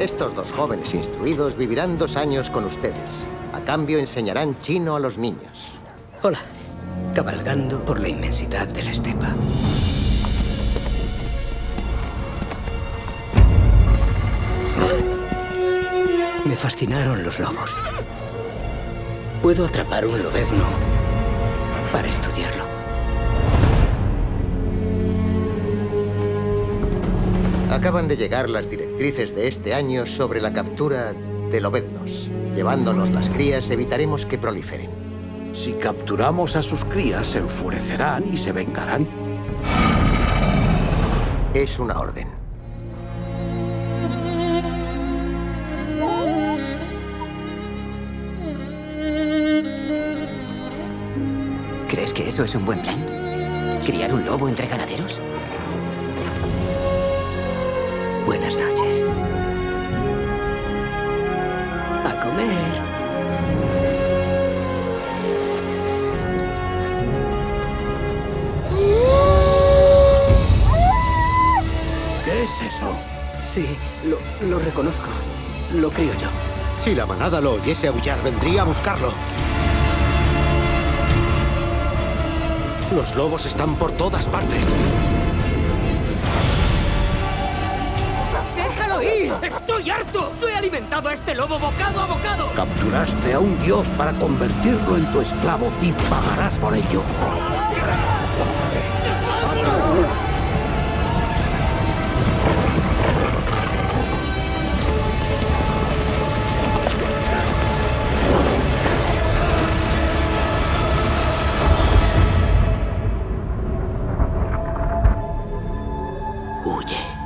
Estos dos jóvenes instruidos vivirán dos años con ustedes. A cambio enseñarán chino a los niños. Hola. Cabalgando por la inmensidad de la estepa. Me fascinaron los lobos. Puedo atrapar un lobezno para estudiarlo. Acaban de llegar las directrices de este año sobre la captura de lobeznos. Llevándonos las crías evitaremos que proliferen. Si capturamos a sus crías, se enfurecerán y se vengarán. Es una orden. ¿Crees que eso es un buen plan? ¿Criar un lobo entre ganaderos? Buenas noches. A comer. ¿Qué es eso? Sí, lo, lo reconozco. Lo crío yo. Si la manada lo oyese aullar, vendría a buscarlo. Los lobos están por todas partes. ¡Estoy harto! ¡Yo he alimentado a este lobo bocado a bocado! Capturaste a un dios para convertirlo en tu esclavo y pagarás por ello. huye.